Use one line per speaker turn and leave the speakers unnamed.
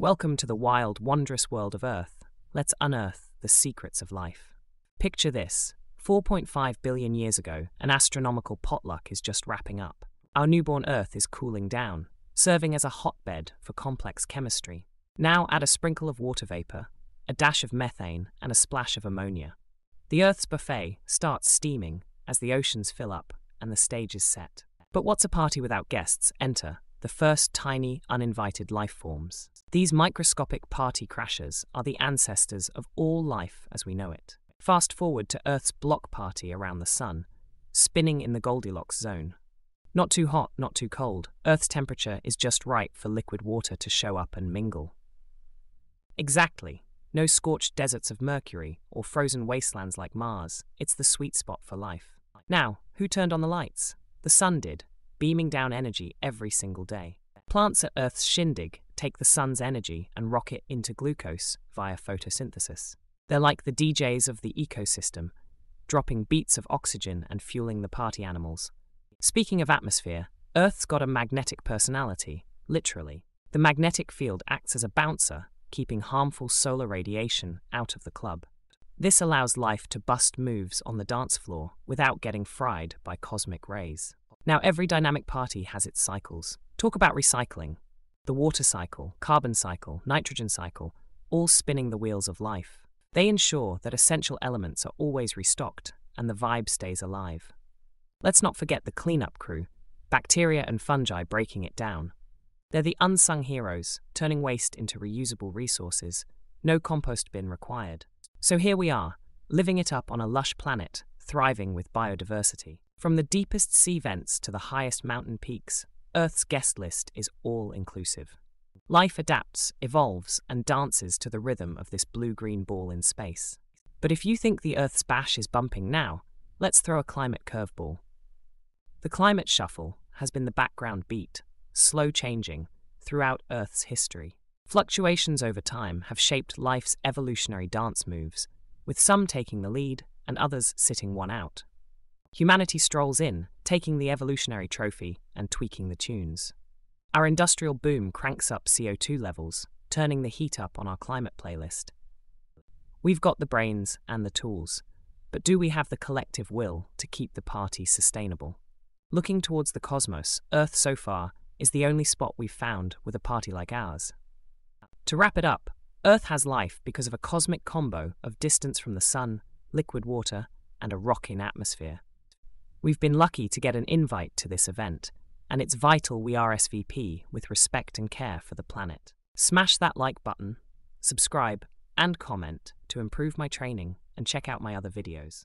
Welcome to the wild, wondrous world of Earth. Let's unearth the secrets of life. Picture this 4.5 billion years ago, an astronomical potluck is just wrapping up. Our newborn Earth is cooling down, serving as a hotbed for complex chemistry. Now add a sprinkle of water vapor, a dash of methane, and a splash of ammonia. The Earth's buffet starts steaming as the oceans fill up and the stage is set. But what's a party without guests? Enter the first tiny, uninvited life forms. These microscopic party crashers are the ancestors of all life as we know it. Fast forward to Earth's block party around the Sun, spinning in the Goldilocks zone. Not too hot, not too cold, Earth's temperature is just right for liquid water to show up and mingle. Exactly. No scorched deserts of Mercury or frozen wastelands like Mars. It's the sweet spot for life. Now, who turned on the lights? The sun did, beaming down energy every single day. Plants at Earth's shindig take the sun's energy and rock it into glucose via photosynthesis. They're like the DJs of the ecosystem, dropping beats of oxygen and fueling the party animals. Speaking of atmosphere, Earth's got a magnetic personality, literally. The magnetic field acts as a bouncer, keeping harmful solar radiation out of the club. This allows life to bust moves on the dance floor without getting fried by cosmic rays. Now, every dynamic party has its cycles. Talk about recycling. The water cycle, carbon cycle, nitrogen cycle, all spinning the wheels of life. They ensure that essential elements are always restocked and the vibe stays alive. Let's not forget the cleanup crew, bacteria and fungi breaking it down. They're the unsung heroes, turning waste into reusable resources, no compost bin required. So here we are, living it up on a lush planet, thriving with biodiversity. From the deepest sea vents to the highest mountain peaks, Earth's guest list is all inclusive. Life adapts, evolves, and dances to the rhythm of this blue green ball in space. But if you think the Earth's bash is bumping now, let's throw a climate curveball. The climate shuffle has been the background beat, slow changing, throughout Earth's history. Fluctuations over time have shaped life's evolutionary dance moves, with some taking the lead and others sitting one out. Humanity strolls in, taking the evolutionary trophy and tweaking the tunes. Our industrial boom cranks up CO2 levels, turning the heat up on our climate playlist. We've got the brains and the tools, but do we have the collective will to keep the party sustainable? Looking towards the cosmos, Earth so far is the only spot we've found with a party like ours. To wrap it up, Earth has life because of a cosmic combo of distance from the sun, liquid water, and a rocking atmosphere. We've been lucky to get an invite to this event, and it's vital we RSVP with respect and care for the planet. Smash that like button, subscribe, and comment to improve my training and check out my other videos.